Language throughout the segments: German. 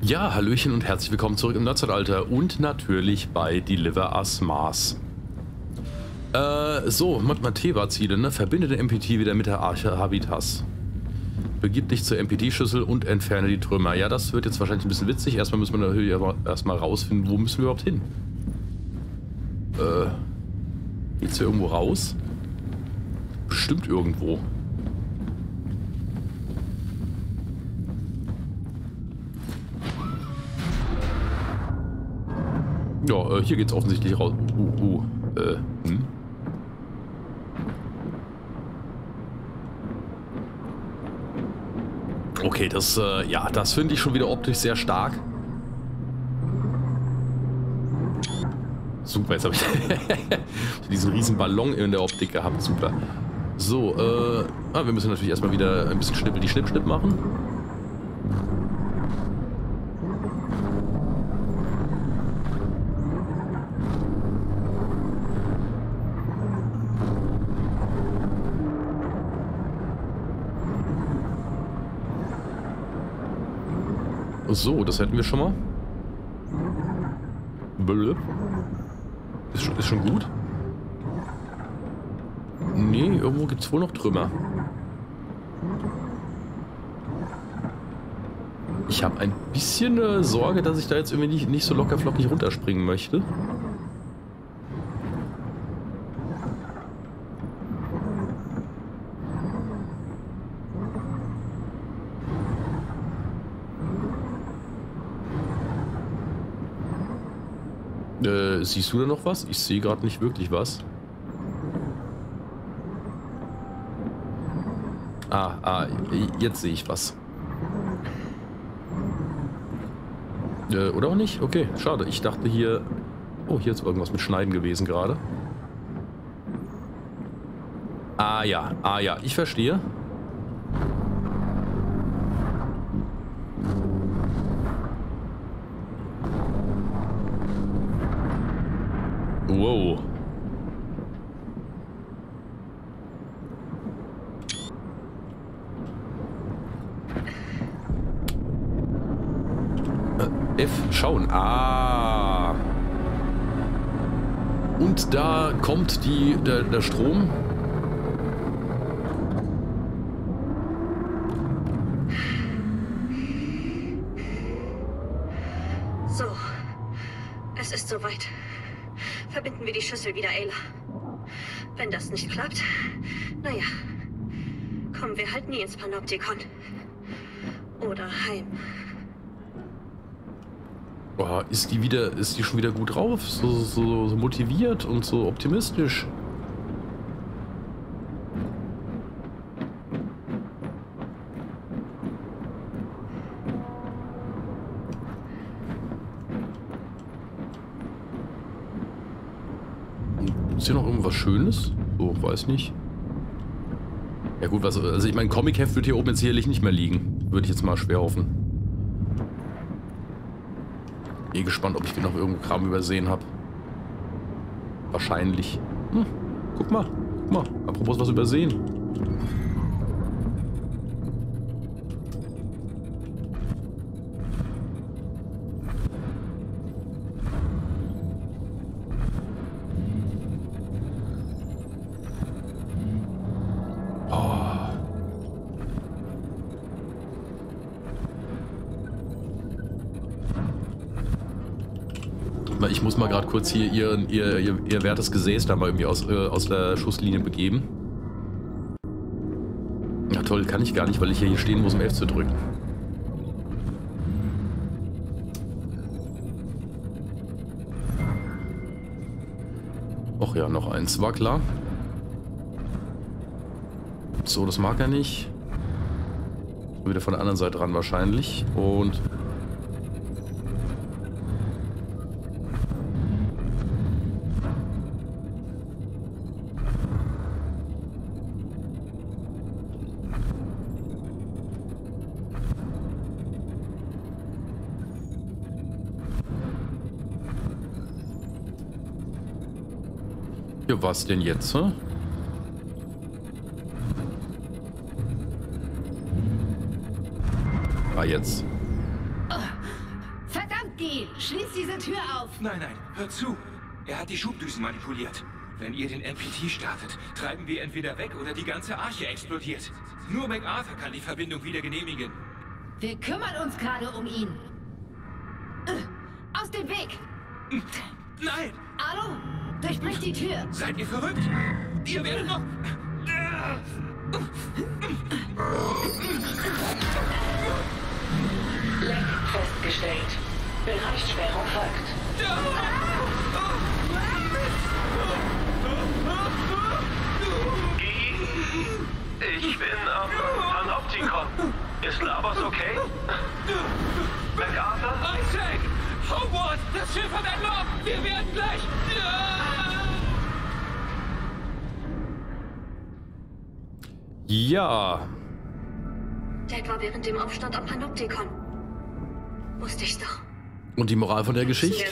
Ja, Hallöchen und herzlich willkommen zurück im Nerdzeitalter und natürlich bei Deliver Us Mars. Äh, so, Mateva-Ziele, ne? Verbinde den MPT wieder mit der Arche Habitas. Begib dich zur MPT-Schüssel und entferne die Trümmer. Ja, das wird jetzt wahrscheinlich ein bisschen witzig. Erstmal müssen wir natürlich erstmal rausfinden, wo müssen wir überhaupt hin. Äh, geht's hier irgendwo raus? Bestimmt irgendwo. Ja, äh, hier geht's offensichtlich raus. Uh, uh, äh, hm? Okay, das, äh, ja, das finde ich schon wieder optisch sehr stark. Super, jetzt habe ich diesen riesen Ballon in der Optik gehabt. Super. So, äh, ah, wir müssen natürlich erstmal wieder ein bisschen Schnippel die Schnipp, Schnipp machen. So, das hätten wir schon mal. Blö. Ist schon, ist schon gut. Nee, irgendwo gibt es wohl noch Trümmer. Ich habe ein bisschen äh, Sorge, dass ich da jetzt irgendwie nicht, nicht so locker flockig runterspringen möchte. Äh, siehst du da noch was? Ich sehe gerade nicht wirklich was. Ah, ah, jetzt sehe ich was. Äh, oder auch nicht? Okay, schade. Ich dachte hier... Oh, hier ist irgendwas mit Schneiden gewesen gerade. Ah ja, ah ja, ich verstehe. Wow. Äh, F, schauen. Ah. Und da kommt die, der, der Strom. So, es ist soweit. Verbinden wir die Schüssel wieder, Ayla. Wenn das nicht klappt, naja, kommen wir halt nie ins Panoptikon. Oder heim. Boah, ist die wieder, ist die schon wieder gut drauf? So, so, so motiviert und so optimistisch. Ist hier noch irgendwas Schönes? So, weiß nicht. Ja gut, was, also ich mein Comic-Heft wird hier oben jetzt sicherlich nicht mehr liegen. Würde ich jetzt mal schwer hoffen. Eh gespannt, ob ich noch irgendeinen Kram übersehen habe. Wahrscheinlich. Hm, guck mal, guck mal. Apropos was übersehen. Ich muss mal gerade kurz hier ihr, ihr, ihr, ihr wertes Gesäß da mal irgendwie aus, äh, aus der Schusslinie begeben. Ja toll, kann ich gar nicht, weil ich hier stehen muss, um F zu drücken. Och ja, noch eins, war klar. So, das mag er nicht. Wieder von der anderen Seite ran wahrscheinlich. Und Ja, was denn jetzt? Hä? Ah, jetzt. Deal. Schließ diese Tür auf. Nein, nein, hör zu. Er hat die Schubdüsen manipuliert. Wenn ihr den NPT startet, treiben wir entweder weg oder die ganze Arche explodiert. Nur MacArthur kann die Verbindung wieder genehmigen. Wir kümmern uns gerade um ihn. Aus dem Weg! Nein! Alu, durchbrich die Tür! Seid ihr verrückt? Ihr werdet noch... Leck festgestellt. Bereichssperrung folgt. Ich bin am Panoptikon. Ist Labos okay? MacArthur? Isaac! Howard! Das Schiff hat ein Loch! Wir werden gleich... Ja. Dad war während dem Aufstand am Panoptikon. Wusste ich's doch. Und die Moral von der Geschichte?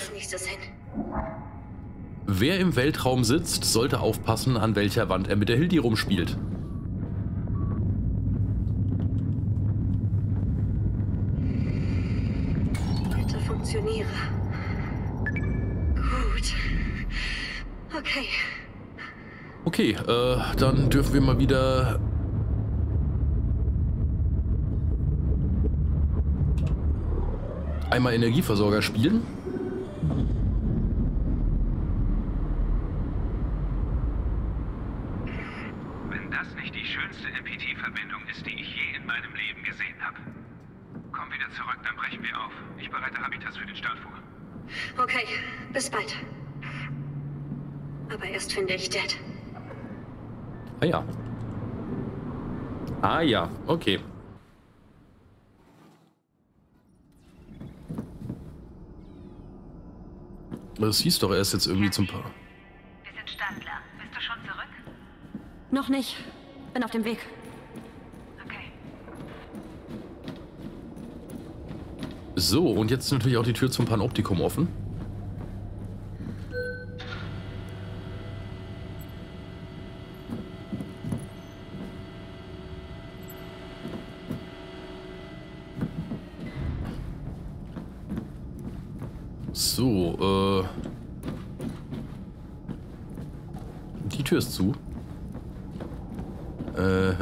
Wer im Weltraum sitzt, sollte aufpassen, an welcher Wand er mit der Hildi rumspielt. Bitte funktioniere. Gut. Okay. Okay, äh, dann dürfen wir mal wieder... Einmal Energieversorger spielen. Wenn das nicht die schönste MPT-Verbindung ist, die ich je in meinem Leben gesehen habe. Komm wieder zurück, dann brechen wir auf. Ich bereite Habitas für den Start vor. Okay, bis bald. Aber erst finde ich Dad. Ah ja. Ah ja, okay. Das hieß doch erst jetzt irgendwie zum Paar. Wir sind Standler. Bist du schon zurück? Noch nicht. Bin auf dem Weg. Okay. So, und jetzt ist natürlich auch die Tür zum Panoptikum offen.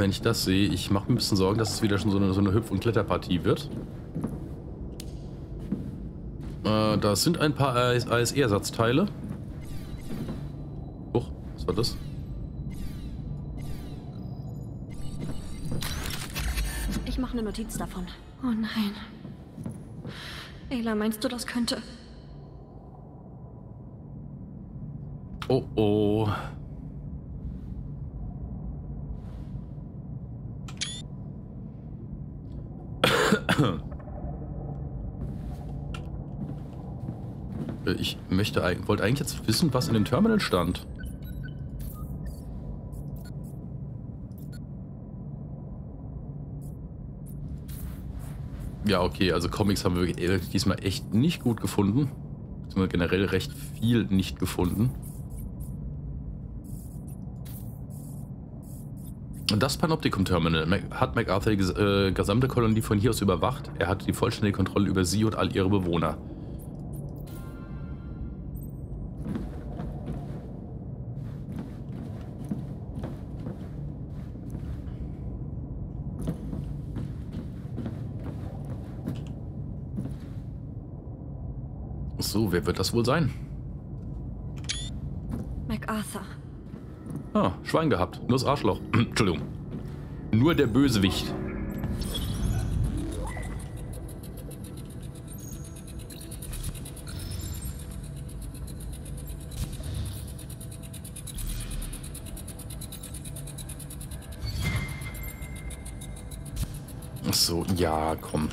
Wenn ich das sehe, ich mache mir ein bisschen Sorgen, dass es wieder schon so eine, so eine Hüpf- und Kletterpartie wird. Äh, da sind ein paar ASE-Ersatzteile. Huch, was war das? Ich mache eine Notiz davon. Oh nein. Ayla, meinst du, das könnte? Oh oh. Äh, Ich möchte, wollte eigentlich jetzt wissen, was in dem Terminal stand. Ja, okay, also Comics haben wir wirklich diesmal echt nicht gut gefunden. Beziehungsweise generell recht viel nicht gefunden. Und das Panoptikum-Terminal hat MacArthur die äh, gesamte Kolonie von hier aus überwacht. Er hat die vollständige Kontrolle über sie und all ihre Bewohner. So, wer wird das wohl sein? MacArthur. Ah, Schwein gehabt. Nur das Arschloch. Entschuldigung. Nur der Bösewicht. Ach so, ja, komm.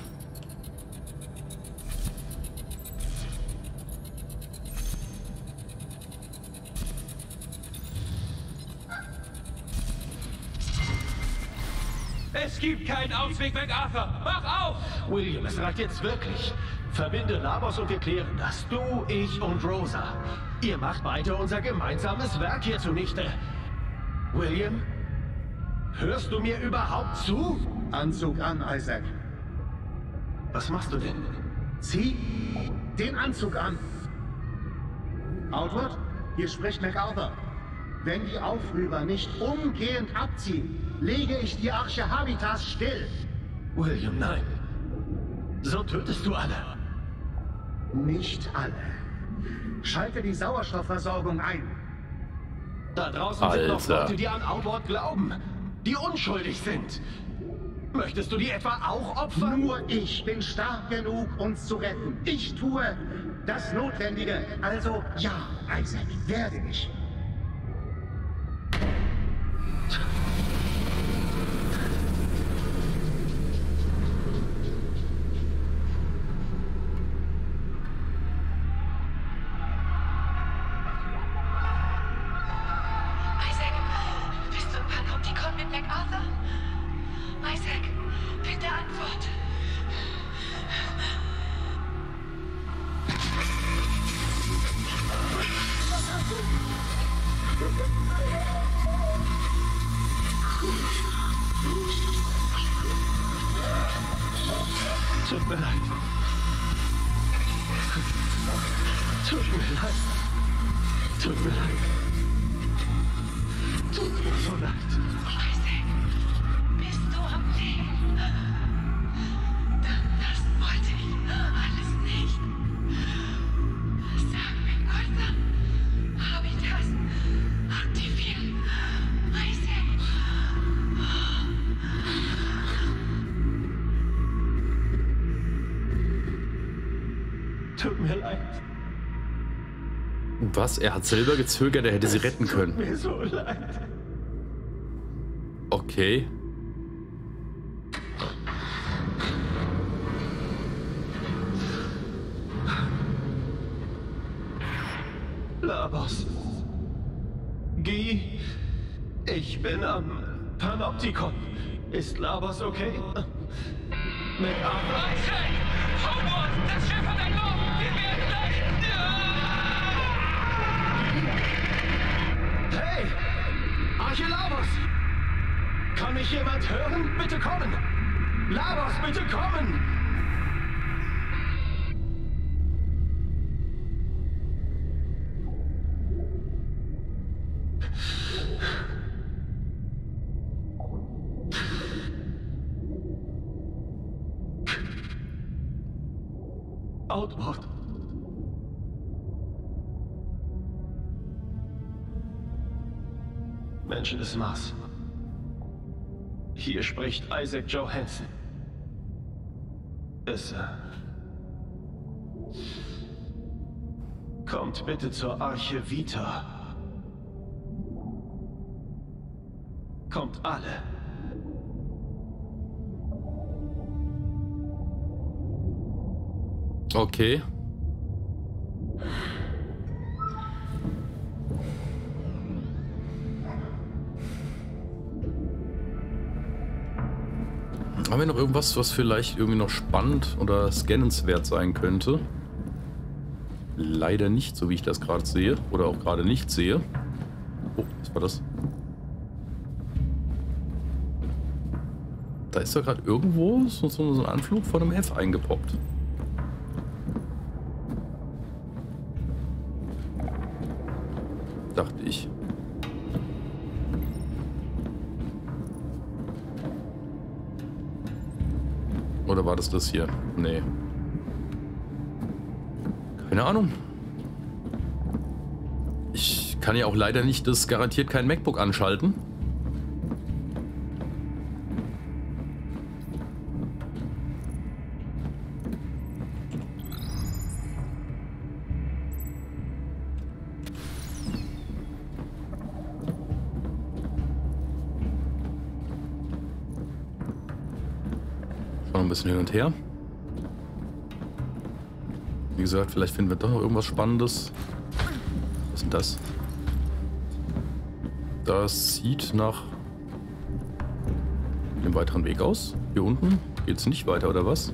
Gibt keinen Ausweg, MacArthur! Mach auf! William, es reicht jetzt wirklich. Verbinde Labos und wir klären das. Du, ich und Rosa. Ihr macht beide unser gemeinsames Werk hier zunichte. William, hörst du mir überhaupt zu? Anzug an, Isaac. Was machst du denn? Zieh den Anzug an. Outward, hier spricht MacArthur. Wenn die Aufrüber nicht umgehend abziehen, lege ich die Arche Habitas still. William, nein. So tötest du alle. Nicht alle. Schalte die Sauerstoffversorgung ein. Da draußen sind noch Alter. Leute, die an Outward glauben. Die unschuldig sind. Möchtest du die etwa auch opfern? Nur ich bin stark genug, uns zu retten. Ich tue das Notwendige. Also ja, Isaac, werde ich. Tut mir leid. Was? Er hat selber gezögert, er hätte sie retten Tut können. mir so leid. Okay. Labos. Guy, ich bin am Panoptikon. Ist Labos okay? MacArthur. Isaac! Howard! Das Schiff hat ein Loch! Arche Labos! Kann mich jemand hören? Bitte kommen! Labos, bitte kommen! Outward. Des Mars. Hier spricht Isaac Johansson. Es. Äh, kommt bitte zur Arche Vita. Kommt alle. Okay. Haben wir noch irgendwas, was vielleicht irgendwie noch spannend oder scannenswert sein könnte? Leider nicht, so wie ich das gerade sehe. Oder auch gerade nicht sehe. Oh, was war das? Da ist doch gerade irgendwo so, so, ein Anflug von einem F eingepoppt. Dachte ich. Oder war das das hier? Nee. Keine Ahnung. Ich kann ja auch leider nicht das garantiert kein MacBook anschalten. Und her. Wie gesagt, vielleicht finden wir doch noch irgendwas Spannendes. Was ist denn das? Das sieht nach einem weiteren Weg aus. Hier unten geht's nicht weiter, oder was?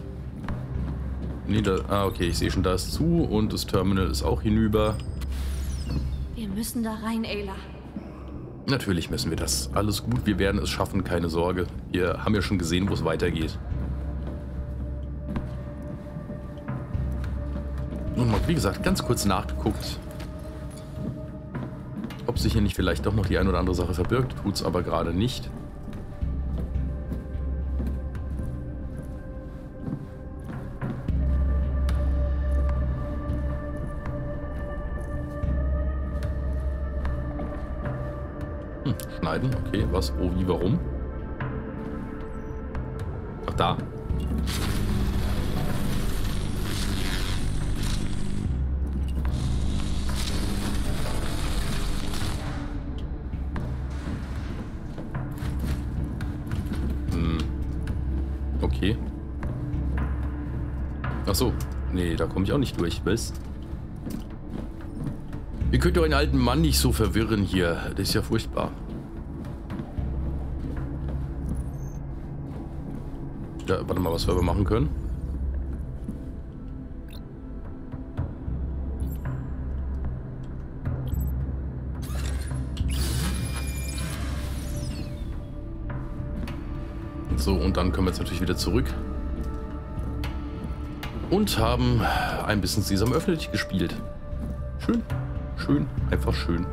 Nee, da, ah, okay, ich sehe schon, da ist zu und das Terminal ist auch hinüber. Wir müssen da rein, Ayla. Natürlich müssen wir das. Alles gut, wir werden es schaffen, keine Sorge. Wir haben ja schon gesehen, wo es weitergeht. Wie gesagt, ganz kurz nachgeguckt, ob sich hier nicht vielleicht doch noch die ein oder andere Sache verbirgt. Tut's aber gerade nicht. Hm, schneiden, okay, was, wo, wie, warum? Ach, da. Okay. Ach so. Nee, da komme ich auch nicht durch, was? Ihr könnt einen alten Mann nicht so verwirren hier. Das ist ja furchtbar. Ja, warte mal, was wir machen können. So, und dann können wir jetzt natürlich wieder zurück. Und haben ein bisschen Sesam öffne dich gespielt. Schön. Schön. Einfach schön.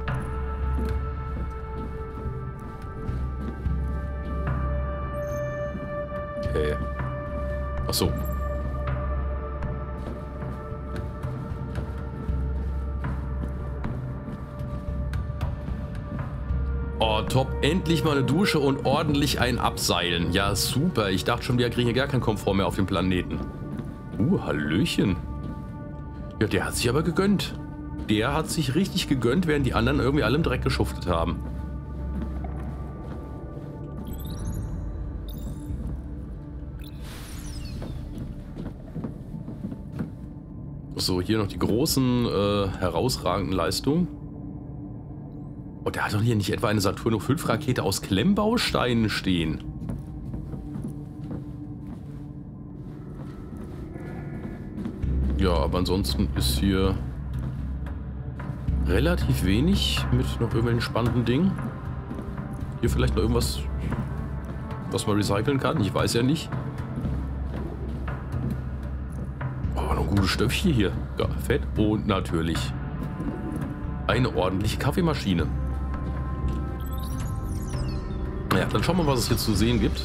Okay. Ach Oh, top. Endlich mal eine Dusche und ordentlich ein Abseilen. Ja, super. Ich dachte schon, wir kriegen hier gar keinen Komfort mehr auf dem Planeten. Uh, Hallöchen. Ja, der hat sich aber gegönnt. Der hat sich richtig gegönnt, während die anderen irgendwie alle im Dreck geschuftet haben. So, hier noch die großen, äh, herausragenden Leistungen. Oh, der hat doch hier nicht etwa eine Saturno 5 Rakete aus Klemmbausteinen stehen. Ja, aber ansonsten ist hier relativ wenig mit noch irgendwelchen spannenden Dingen. Hier vielleicht noch irgendwas, was man recyceln kann. Ich weiß ja nicht. Aber noch gute Stöpfchen hier. Ja, fett. Und natürlich eine ordentliche Kaffeemaschine. Ja, dann schauen wir mal, was es hier zu sehen gibt.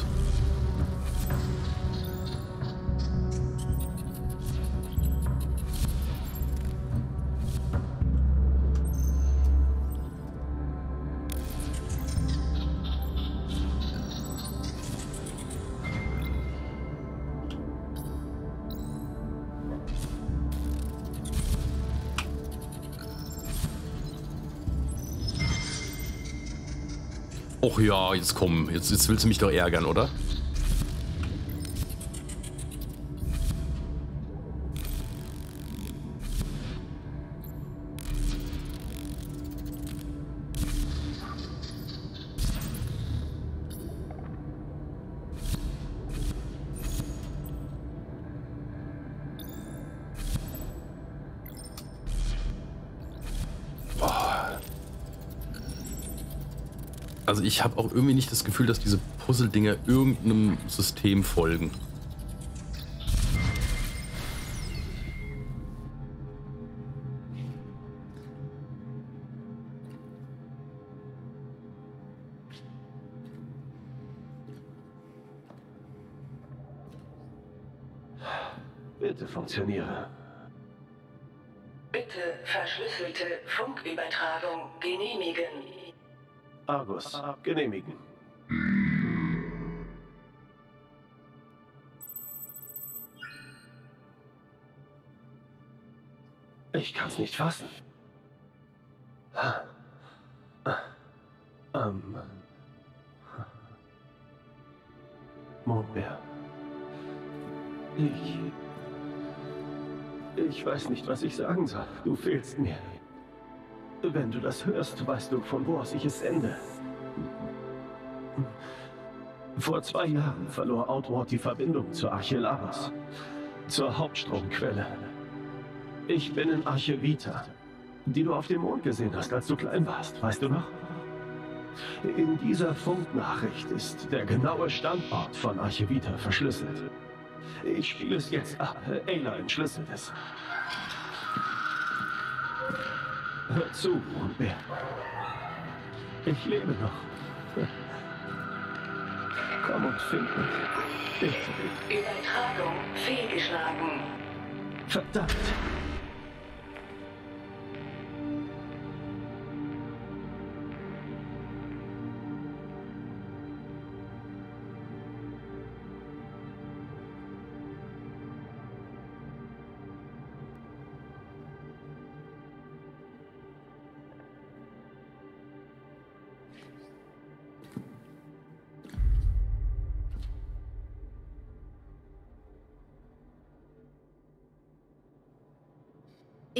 Ja, jetzt komm. Jetzt, jetzt willst du mich doch ärgern, oder? Also ich habe auch irgendwie nicht das Gefühl, dass diese Puzzle-Dinger irgendeinem System folgen. Bitte funktioniere. Bitte verschlüsselte Funkübertragung genehmigen. Argus, genehmigen. Ich kann's nicht fassen. Ähm. Mondbär. Ich. Ich weiß nicht, was ich sagen soll. Du fehlst mir. Wenn du das hörst, weißt du, von wo aus ich es sende. Vor zwei Jahren verlor Outward die Verbindung zur Arche Labas, zur Hauptstromquelle. Ich bin in Arche Vita, die du auf dem Mond gesehen hast, als du klein warst, weißt du noch? In dieser Funknachricht ist der genaue Standort von Arche Vita verschlüsselt. Ich spiele es jetzt ab. Ayla entschlüsselt es. Hör zu, Brunbär. Ich lebe noch. Komm und find mich. Bitte. Übertragung fehlgeschlagen. Verdammt.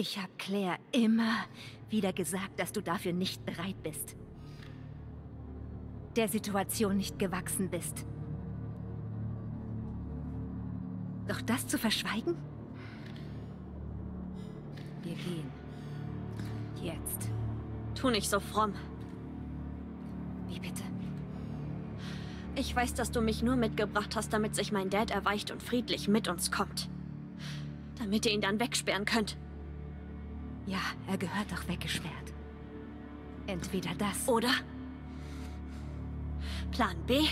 Ich habe Claire immer wieder gesagt, dass du dafür nicht bereit bist. Der Situation nicht gewachsen bist. Doch das zu verschweigen? Wir gehen. Jetzt. Tu nicht so fromm. Wie bitte? Ich weiß, dass du mich nur mitgebracht hast, damit sich mein Dad erweicht und friedlich mit uns kommt. Damit ihr ihn dann wegsperren könnt. Ja, er gehört doch weggesperrt. Entweder das. Oder? Plan B?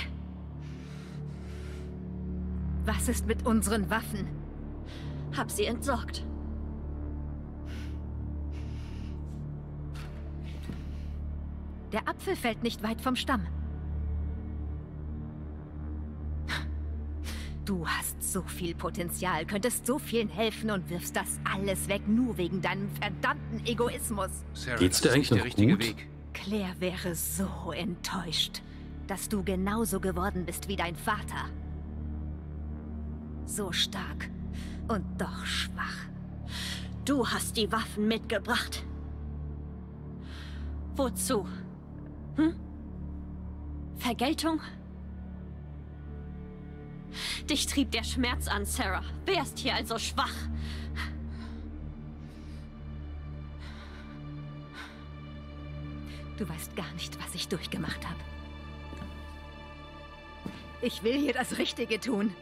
Was ist mit unseren Waffen? Hab sie entsorgt. Der Apfel fällt nicht weit vom Stamm. Du hast so viel Potenzial, könntest so vielen helfen und wirfst das alles weg, nur wegen deinem verdammten Egoismus. Sarah, Geht's dir eigentlich noch gut? Weg. Claire wäre so enttäuscht, dass du genauso geworden bist wie dein Vater. So stark und doch schwach. Du hast die Waffen mitgebracht. Wozu? Hm? Vergeltung? Dich trieb der Schmerz an, Sarah. Wer ist hier also schwach? Du weißt gar nicht, was ich durchgemacht habe. Ich will hier das Richtige tun.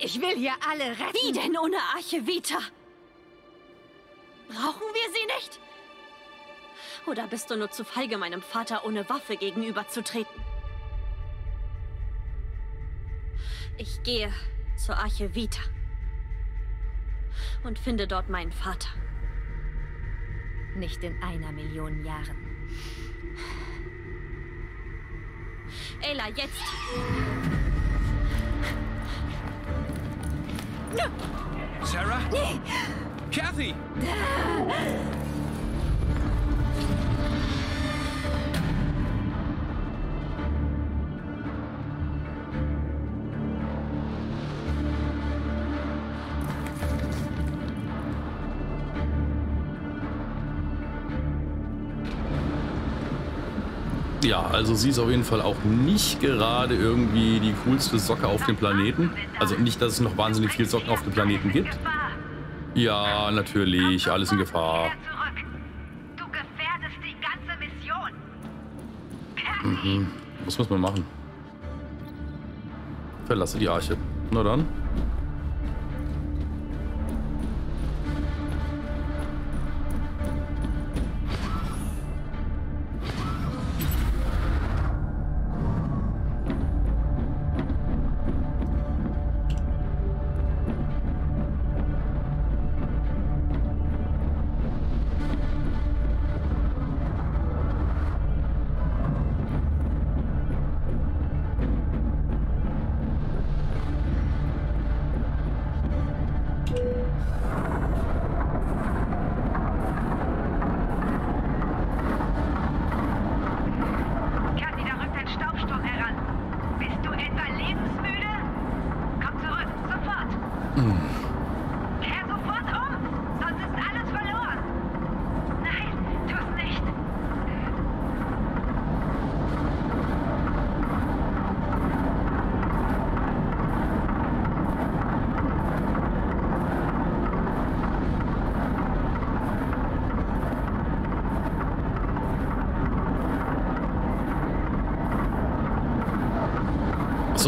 Ich will hier alle retten. Wie denn ohne Arche Vita? Brauchen wir sie nicht? Oder bist du nur zu feige, meinem Vater ohne Waffe gegenüberzutreten? Ich gehe zur Arche Vita und finde dort meinen Vater. Nicht in einer Million Jahren. Ayla, jetzt! Sarah? Nee. Kathy! Ja, also sie ist auf jeden Fall auch nicht gerade irgendwie die coolste Socke auf dem Planeten. Also nicht, dass es noch wahnsinnig viele Socken auf dem Planeten gibt. Ja, natürlich, alles in Gefahr. Mhm. Was muss man machen? Verlasse die Arche. Na dann.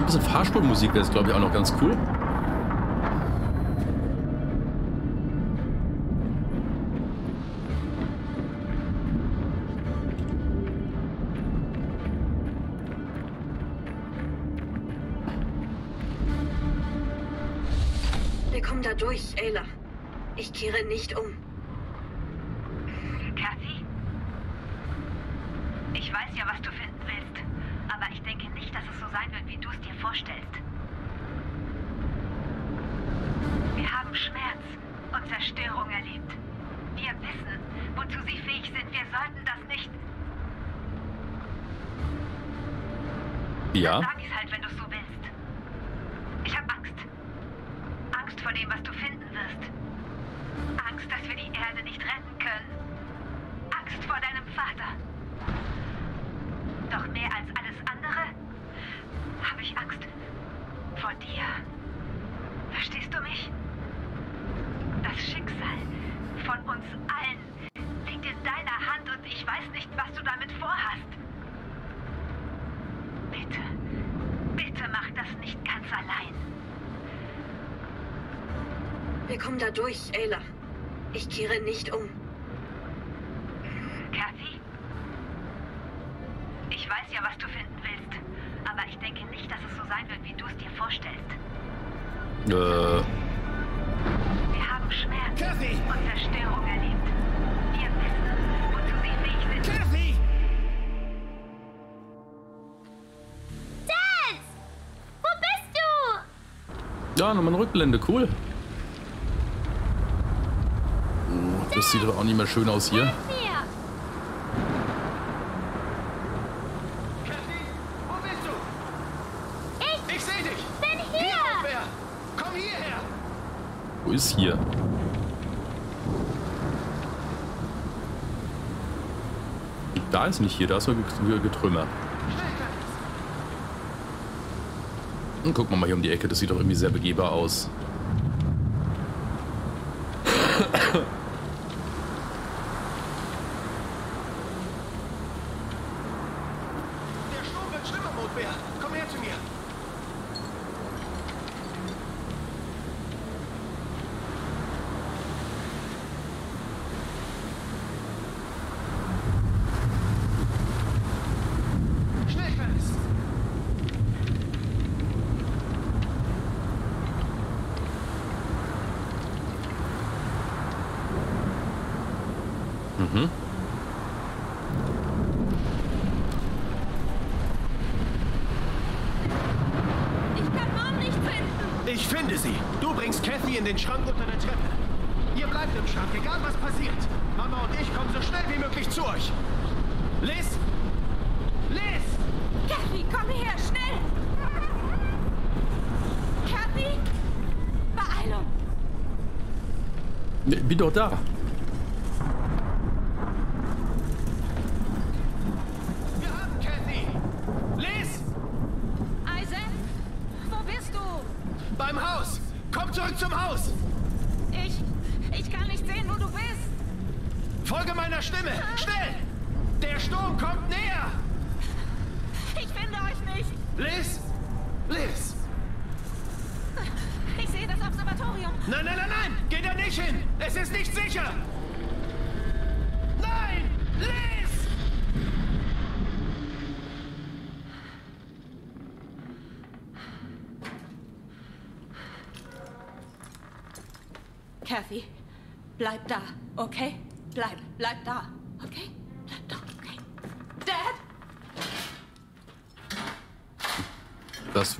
so ein bisschen Fahrstuhlmusik ist, glaube ich, auch noch ganz cool. Wir kommen da durch. Du es dir vorstellst. Wir haben Schmerz und Zerstörung erlebt. Wir wissen, wozu sie fähig sind. Wir sollten das nicht. Ja. Dann sag ich's halt, wenn du so willst. Ich habe Angst. Angst vor dem, was du finden wirst. Angst, dass wir die Erde nicht retten können. Angst vor deinem Vater. Doch mehr als alles andere habe ich Angst vor dir. Verstehst du mich? Das Schicksal von uns allen liegt in deiner Hand und ich weiß nicht, was du damit vorhast. Bitte, bitte mach das nicht ganz allein. Wir kommen da durch, Ayla. Ich kehre nicht um. Kathy? Ich weiß ja, was du finden willst. Aber ich denke nicht, dass es so sein wird, wie du es dir vorstellst. Äh, Wir haben Schmerz und Zerstörung erlebt. Wir wissen, wozu sie fähig sind. Kathy! Dad! Wo bist du? ja, nochmal eine Rückblende, cool. Oh, das sieht doch auch nicht mehr schön aus hier. Hier! Kathy, wo bist du? Ich Ich sehe dich! bin hier! Hier, Bär! Komm hierher! Ist hier? Da ist nicht hier, da ist nur Get- Getrümmer. Und gucken wir mal hier um die Ecke, das sieht doch irgendwie sehr begehbar aus. Der Sturm wird schlimmer, Mondbär. Komm her zu mir. Schnell, Fans! Mhm. Ich kann Mom nicht finden. Ich finde sie. Du bringst Kathy in den Schrank unter der Treppe. Ihr bleibt im Schrank, egal was passiert. Mama und ich kommen so schnell wie möglich zu euch. Liz! Liz! Kathy, komm her, schnell! Kathy? Beeilung! Bin doch da. Wir haben Kathy! Liz! Isaac? Wo bist du? Beim Haus! Komm zurück zum Haus! Ich... Ich kann nicht sehen, wo du bist. Folge meiner Stimme! Schnell! Der Sturm kommt näher! Ich finde euch nicht. Liz!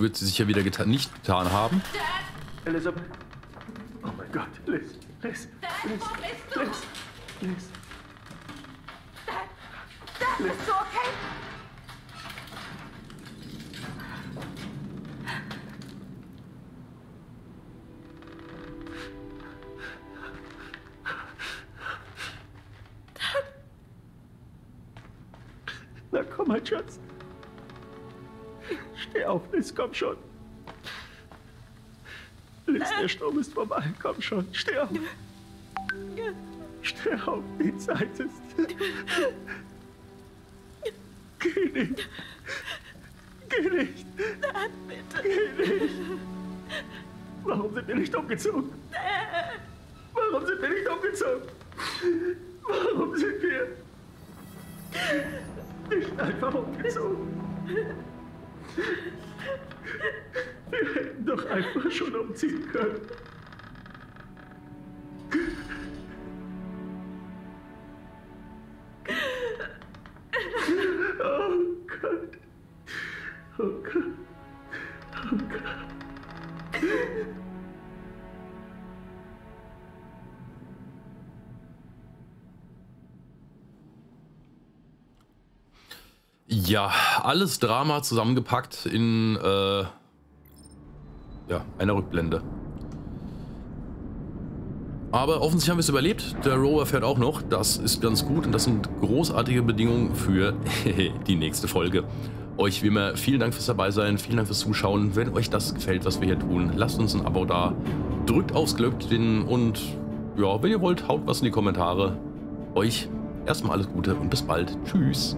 Wird sie sicher wieder geta nicht getan haben. Dad? Elizabeth. Oh mein Gott, Liz, Liz, Dad, Liz, wo bist du? Liz, Liz. Dad? Dad, bist du okay? Na komm, mein Schatz. Auf, Liz, komm schon. Liz, der Sturm ist vorbei. Komm schon, steh auf. Steh auf, die Zeit ist. Geh nicht. Geh nicht. Dad, bitte. Geh nicht. Warum sind wir nicht umgezogen? Warum sind wir nicht umgezogen? Warum sind wir nicht einfach umgezogen? Wir hätten doch einfach schon umziehen können. Alles Drama zusammengepackt in äh, ja, einer Rückblende. Aber offensichtlich haben wir es überlebt. Der Rover fährt auch noch. Das ist ganz gut und das sind großartige Bedingungen für die nächste Folge. Euch wie immer vielen Dank fürs dabei sein, vielen Dank fürs Zuschauen. Wenn euch das gefällt, was wir hier tun, lasst uns ein Abo da, drückt aufs Glöckchen und ja, wenn ihr wollt, haut was in die Kommentare. Euch erstmal alles Gute und bis bald. Tschüss.